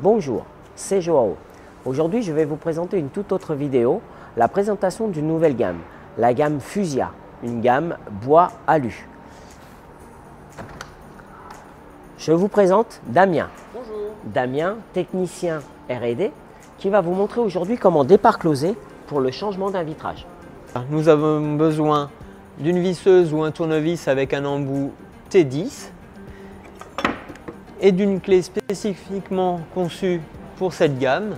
Bonjour, c'est Joao. Aujourd'hui, je vais vous présenter une toute autre vidéo, la présentation d'une nouvelle gamme, la gamme Fusia, une gamme bois alu. Je vous présente Damien. Bonjour. Damien, technicien R&D, qui va vous montrer aujourd'hui comment déparcloser pour le changement d'un vitrage. Nous avons besoin d'une visseuse ou un tournevis avec un embout T10 et d'une clé spécifiquement conçue pour cette gamme.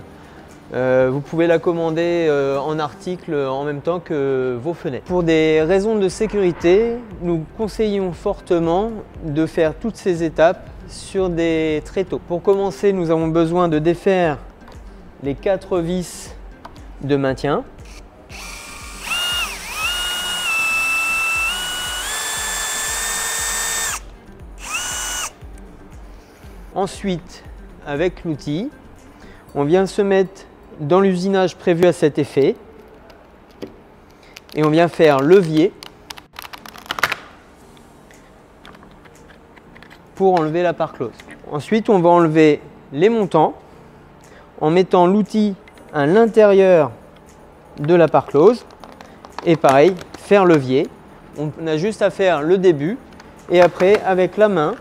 Euh, vous pouvez la commander euh, en article en même temps que vos fenêtres. Pour des raisons de sécurité, nous conseillons fortement de faire toutes ces étapes sur des tréteaux. Pour commencer, nous avons besoin de défaire les quatre vis de maintien. Ensuite, avec l'outil, on vient se mettre dans l'usinage prévu à cet effet et on vient faire levier pour enlever la part close. Ensuite, on va enlever les montants en mettant l'outil à l'intérieur de la part close et pareil, faire levier. On a juste à faire le début et après, avec la main,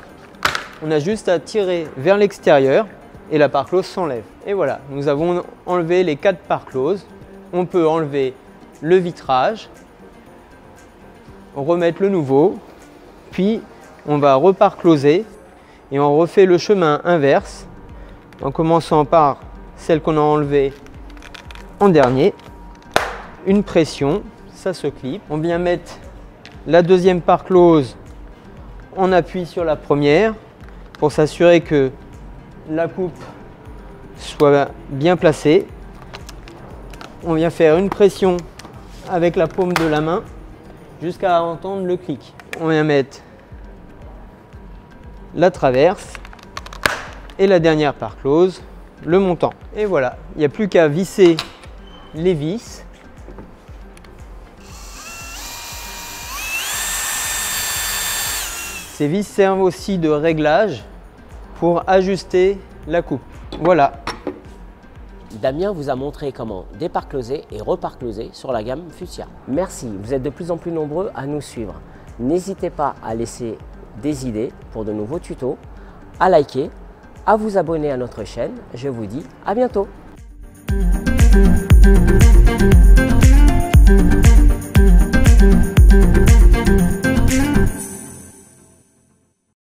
on a juste à tirer vers l'extérieur et la part close s'enlève. Et voilà, nous avons enlevé les quatre parts closes. On peut enlever le vitrage, remettre le nouveau, puis on va repart closer et on refait le chemin inverse en commençant par celle qu'on a enlevée en dernier. Une pression, ça se clip. On vient mettre la deuxième part close en appui sur la première pour s'assurer que la coupe soit bien placée. On vient faire une pression avec la paume de la main jusqu'à entendre le clic. On vient mettre la traverse et la dernière par close, le montant. Et voilà, il n'y a plus qu'à visser les vis Ces vis servent aussi de réglage pour ajuster la coupe. Voilà. Damien vous a montré comment déparcloser et reparcloser sur la gamme Fuchsia. Merci, vous êtes de plus en plus nombreux à nous suivre. N'hésitez pas à laisser des idées pour de nouveaux tutos, à liker, à vous abonner à notre chaîne. Je vous dis à bientôt.